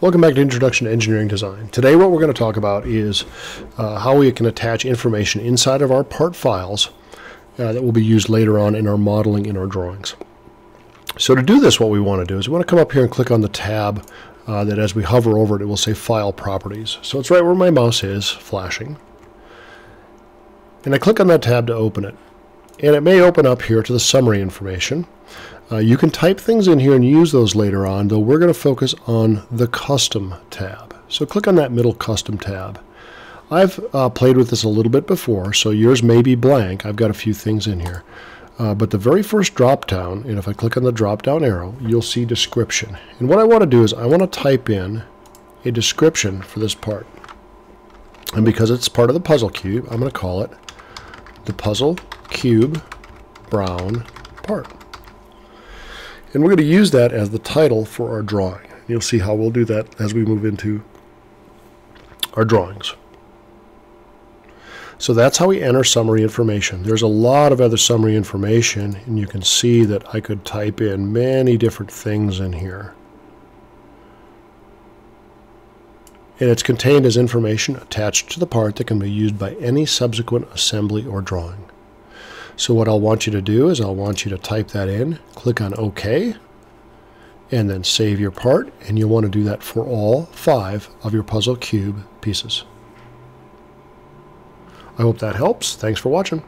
Welcome back to Introduction to Engineering Design. Today what we're going to talk about is uh, how we can attach information inside of our part files uh, that will be used later on in our modeling in our drawings. So to do this what we want to do is we want to come up here and click on the tab uh, that as we hover over it it will say File Properties. So it's right where my mouse is flashing. And I click on that tab to open it. And it may open up here to the summary information. Uh, you can type things in here and use those later on, though we're going to focus on the Custom tab. So click on that middle Custom tab. I've uh, played with this a little bit before, so yours may be blank. I've got a few things in here. Uh, but the very first drop down, and if I click on the drop down arrow, you'll see description. And what I want to do is I want to type in a description for this part. And because it's part of the puzzle cube, I'm going to call it the puzzle cube brown part. And we're going to use that as the title for our drawing. You'll see how we'll do that as we move into our drawings. So that's how we enter summary information. There's a lot of other summary information, and you can see that I could type in many different things in here. And it's contained as information attached to the part that can be used by any subsequent assembly or drawing. So what I'll want you to do is I'll want you to type that in, click on OK, and then save your part. And you'll want to do that for all five of your puzzle cube pieces. I hope that helps. Thanks for watching.